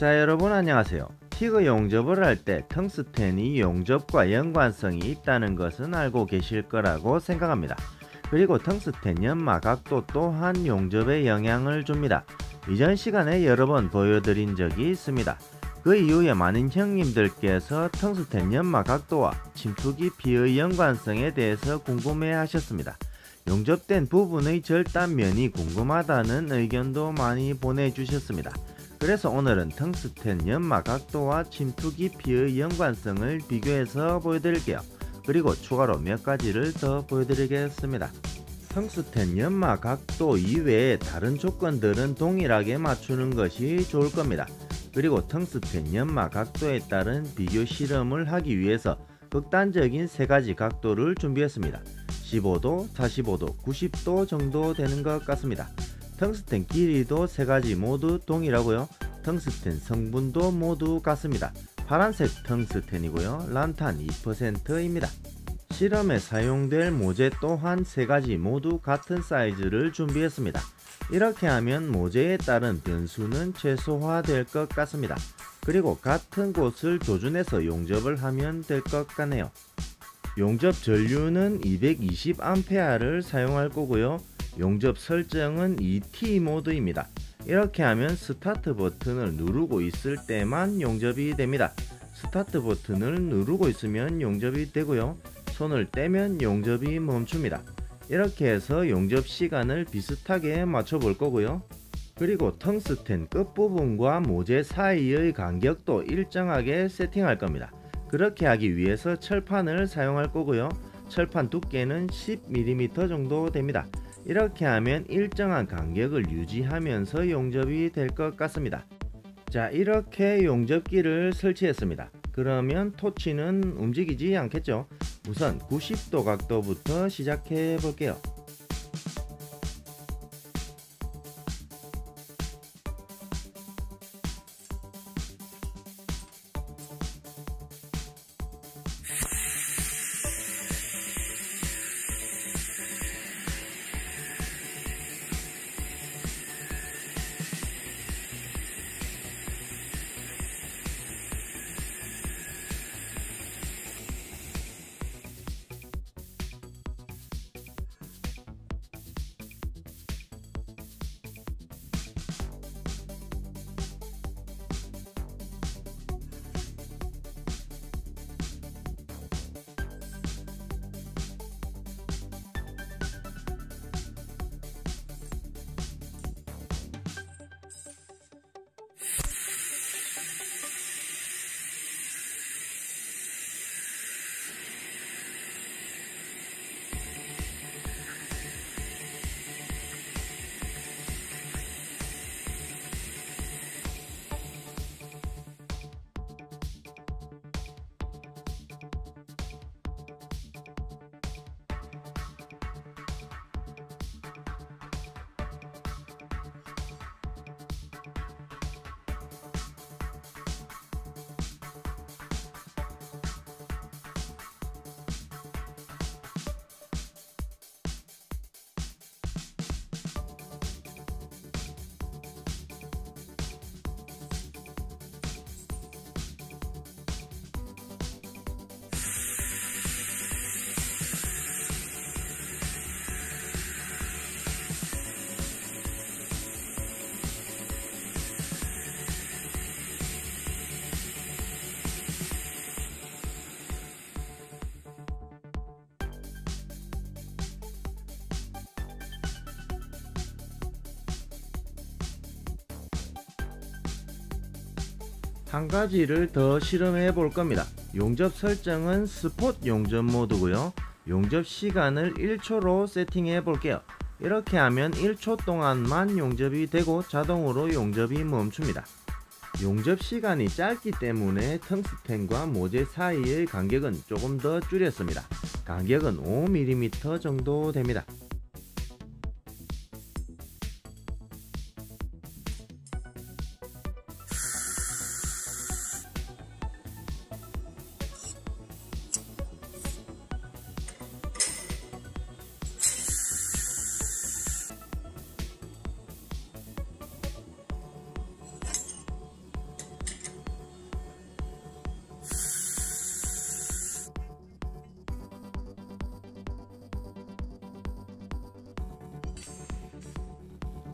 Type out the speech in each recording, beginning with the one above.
자 여러분 안녕하세요. 티그 용접을 할 때 텅스텐이 용접과 연관성이 있다는 것은 알고 계실 거라고 생각합니다. 그리고 텅스텐 연마 각도 또한 용접에 영향을 줍니다. 이전 시간에 여러 번 보여드린 적이 있습니다. 그 이후에 많은 형님들께서 텅스텐 연마 각도와 침투기 피의 연관성에 대해서 궁금해 하셨습니다. 용접된 부분의 절단면이 궁금하다는 의견도 많이 보내주셨습니다. 그래서 오늘은 텅스텐 연마 각도와 침투 깊이의 연관성을 비교해서 보여드릴게요. 그리고 추가로 몇 가지를 더 보여드리겠습니다. 텅스텐 연마 각도 이외에 다른 조건들은 동일하게 맞추는 것이 좋을 겁니다. 그리고 텅스텐 연마 각도에 따른 비교 실험을 하기 위해서 극단적인 세 가지 각도를 준비했습니다. 15도, 45도, 90도 정도 되는 것 같습니다. 텅스텐 길이도 세 가지 모두 동일하고요. 텅스텐 성분도 모두 같습니다. 파란색 텅스텐이고요. 란탄 2%입니다. 실험에 사용될 모재 또한 세 가지 모두 같은 사이즈를 준비했습니다. 이렇게 하면 모재에 따른 변수는 최소화될 것 같습니다. 그리고 같은 곳을 조준해서 용접을 하면 될 것 같네요. 용접 전류는 220A를 사용할 거고요. 용접 설정은 ET 모드입니다. 이렇게 하면 스타트 버튼을 누르고 있을 때만 용접이 됩니다. 스타트 버튼을 누르고 있으면 용접이 되고요. 손을 떼면 용접이 멈춥니다. 이렇게 해서 용접 시간을 비슷하게 맞춰 볼 거고요. 그리고 텅스텐 끝부분과 모재 사이의 간격도 일정하게 세팅할 겁니다. 그렇게 하기 위해서 철판을 사용할 거고요. 철판 두께는 10mm 정도 됩니다. 이렇게 하면 일정한 간격을 유지하면서 용접이 될 것 같습니다. 자 이렇게 용접기를 설치했습니다. 그러면 토치는 움직이지 않겠죠? 우선 90도 각도부터 시작해 볼게요. 한 가지를 더 실험해 볼 겁니다. 용접 설정은 스폿 용접 모드고요. 용접 시간을 1초로 세팅해 볼게요. 이렇게 하면 1초 동안만 용접이 되고 자동으로 용접이 멈춥니다. 용접 시간이 짧기 때문에 텅스텐과 모재 사이의 간격은 조금 더 줄였습니다. 간격은 5mm 정도 됩니다.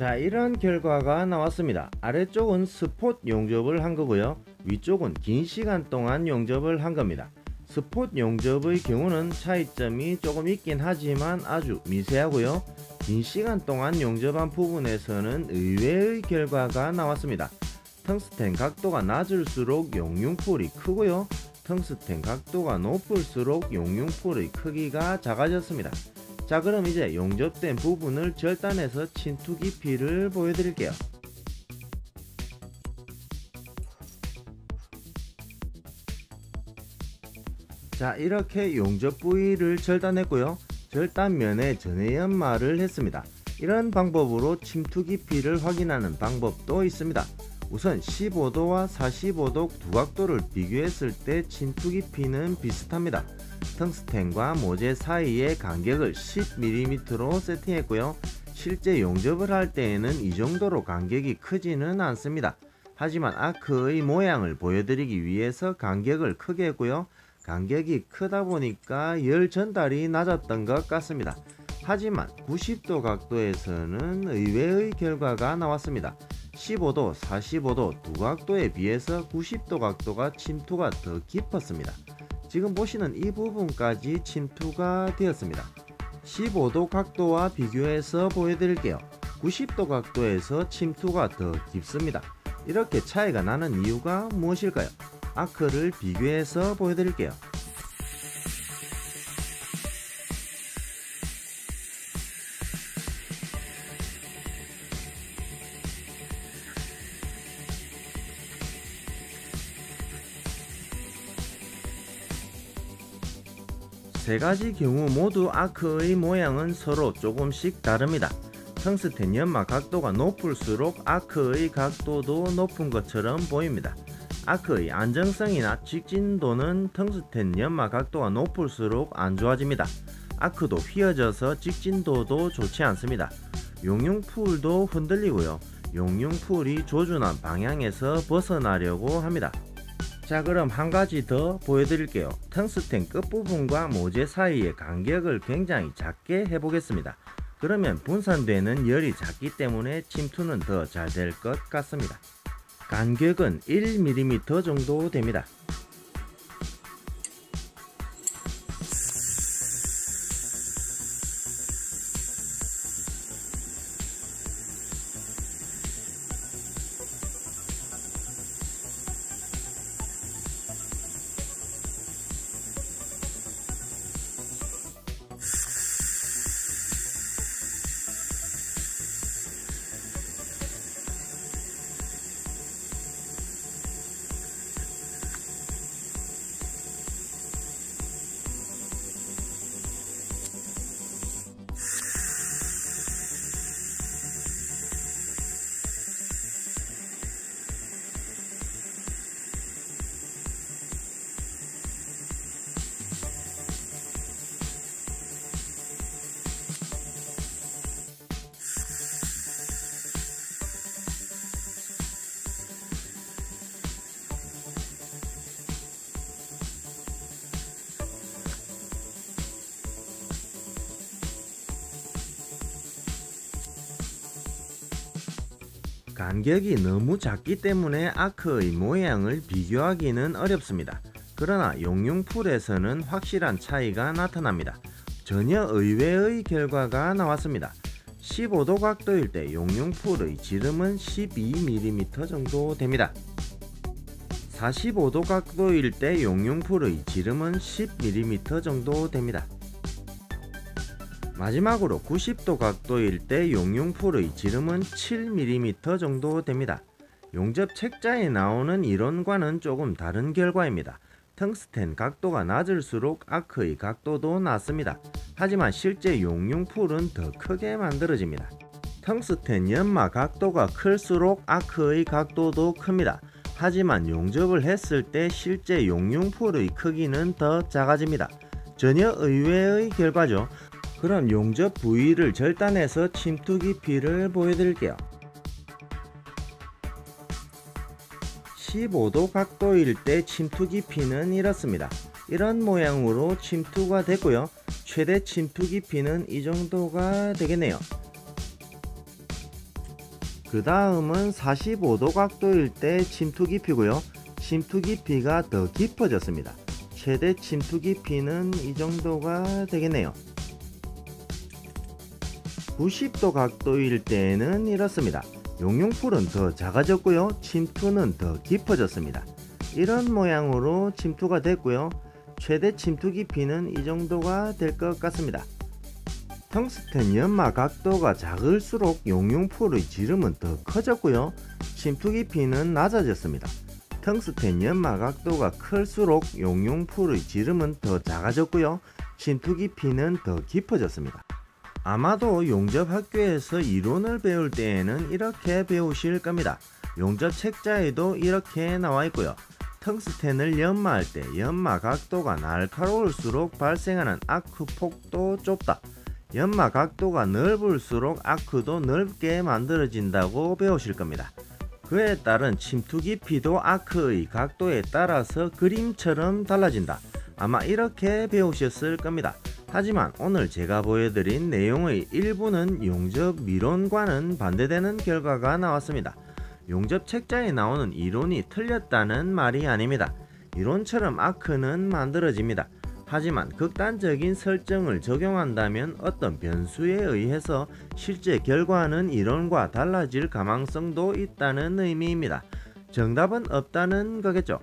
자 이런 결과가 나왔습니다. 아래쪽은 스폿 용접을 한 거고요. 위쪽은 긴 시간 동안 용접을 한 겁니다. 스폿 용접의 경우는 차이점이 조금 있긴 하지만 아주 미세하고요. 긴 시간 동안 용접한 부분에서는 의외의 결과가 나왔습니다. 텅스텐 각도가 낮을수록 용융풀이 크고요. 텅스텐 각도가 높을수록 용융풀의 크기가 작아졌습니다 자 그럼 이제 용접된 부분을 절단해서 침투 깊이를 보여드릴게요. 자 이렇게 용접 부위를 절단했고요. 절단면에 전해연마를 했습니다. 이런 방법으로 침투 깊이를 확인하는 방법도 있습니다. 우선 15도와 45도 두 각도를 비교했을 때 침투 깊이는 비슷합니다. 텅스텐과 모재 사이의 간격을 10mm로 세팅했고요. 실제 용접을 할 때에는 이 정도로 간격이 크지는 않습니다. 하지만 아크의 모양을 보여드리기 위해서 간격을 크게 했고요. 간격이 크다 보니까 열 전달이 낮았던 것 같습니다. 하지만 90도 각도에서는 의외의 결과가 나왔습니다. 15도, 45도 두 각도에 비해서 90도 각도가 침투가 더 깊었습니다. 지금 보시는 이 부분까지 침투가 되었습니다. 15도 각도와 비교해서 보여드릴게요. 90도 각도에서 침투가 더 깊습니다. 이렇게 차이가 나는 이유가 무엇일까요? 아크를 비교해서 보여드릴게요. 세 가지 경우 모두 아크의 모양은 서로 조금씩 다릅니다. 텅스텐 연마 각도가 높을수록 아크의 각도도 높은 것처럼 보입니다. 아크의 안정성이나 직진도는 텅스텐 연마 각도가 높을수록 안 좋아집니다. 아크도 휘어져서 직진도도 좋지 않습니다. 용융 풀도 흔들리고요. 용융 풀이 조준한 방향에서 벗어나려고 합니다. 자 그럼 한 가지 더 보여드릴게요. 텅스텐 끝부분과 모재 사이의 간격을 굉장히 작게 해보겠습니다. 그러면 분산되는 열이 작기 때문에 침투는 더 잘 될 것 같습니다. 간격은 1mm 정도 됩니다 간격이 너무 작기 때문에 아크의 모양을 비교하기는 어렵습니다. 그러나 용융풀에서는 확실한 차이가 나타납니다. 전혀 의외의 결과가 나왔습니다. 15도 각도일 때 용융풀의 지름은 12mm 정도 됩니다. 45도 각도일 때 용융풀의 지름은 10mm 정도 됩니다. 마지막으로 90도 각도일 때 용융풀의 지름은 7mm 정도 됩니다. 용접 책자에 나오는 이론과는 조금 다른 결과입니다. 텅스텐 각도가 낮을수록 아크의 각도도 낮습니다. 하지만 실제 용융풀은 더 크게 만들어집니다. 텅스텐 연마 각도가 클수록 아크의 각도도 큽니다. 하지만 용접을 했을 때 실제 용융풀의 크기는 더 작아집니다. 전혀 의외의 결과죠. 그럼 용접 부위를 절단해서 침투 깊이를 보여드릴게요. 15도 각도일 때 침투 깊이는 이렇습니다. 이런 모양으로 침투가 됐고요. 최대 침투 깊이는 이 정도가 되겠네요. 그 다음은 45도 각도일 때 침투 깊이고요. 침투 깊이가 더 깊어졌습니다. 최대 침투 깊이는 이 정도가 되겠네요. 90도 각도일 때는 이렇습니다. 용융풀은 더 작아졌고요. 침투는 더 깊어졌습니다. 이런 모양으로 침투가 됐고요. 최대 침투 깊이는 이 정도가 될 것 같습니다. 텅스텐 연마 각도가 작을수록 용융풀의 지름은 더 커졌고요. 침투 깊이는 낮아졌습니다. 텅스텐 연마 각도가 클수록 용융풀의 지름은 더 작아졌고요. 침투 깊이는 더 깊어졌습니다. 아마도 용접 학교에서 이론을 배울 때에는 이렇게 배우실 겁니다. 용접 책자에도 이렇게 나와 있고요. 텅스텐을 연마할 때 연마 각도가 날카로울수록 발생하는 아크 폭도 좁다. 연마 각도가 넓을수록 아크도 넓게 만들어진다고 배우실 겁니다. 그에 따른 침투 깊이도 아크의 각도에 따라서 그림처럼 달라진다. 아마 이렇게 배우셨을 겁니다. 하지만 오늘 제가 보여드린 내용의 일부는 용접 미론과는 반대되는 결과가 나왔습니다. 용접 책자에 나오는 이론이 틀렸다는 말이 아닙니다. 이론처럼 아크는 만들어집니다. 하지만 극단적인 설정을 적용한다면 어떤 변수에 의해서 실제 결과는 이론과 달라질 가망성도 있다는 의미입니다. 정답은 없다는 거겠죠.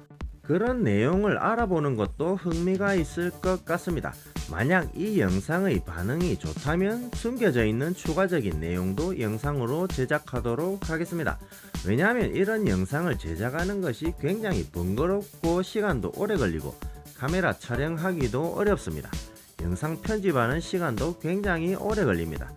그런 내용을 알아보는 것도 흥미가 있을 것 같습니다. 만약 이 영상의 반응이 좋다면 숨겨져 있는 추가적인 내용도 영상으로 제작하도록 하겠습니다. 왜냐하면 이런 영상을 제작하는 것이 굉장히 번거롭고 시간도 오래 걸리고 카메라 촬영하기도 어렵습니다. 영상 편집하는 시간도 굉장히 오래 걸립니다.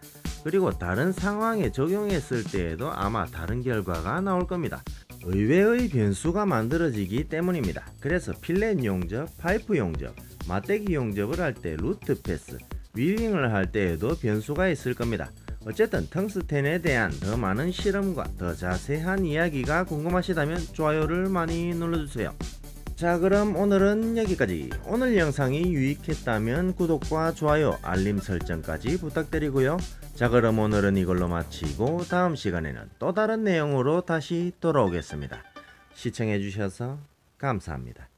그리고 다른 상황에 적용했을 때에도 아마 다른 결과가 나올 겁니다. 의외의 변수가 만들어지기 때문입니다. 그래서 필렛 용접, 파이프 용접, 맞대기 용접을 할 때 루트 패스, 위링을 할 때에도 변수가 있을 겁니다. 어쨌든 텅스텐에 대한 더 많은 실험과 더 자세한 이야기가 궁금하시다면 좋아요를 많이 눌러주세요. 자 그럼 오늘은 여기까지. 오늘 영상이 유익했다면 구독과 좋아요 알림 설정까지 부탁드리고요. 자 그럼 오늘은 이걸로 마치고 다음 시간에는 또 다른 내용으로 다시 돌아오겠습니다. 시청해 주셔서 감사합니다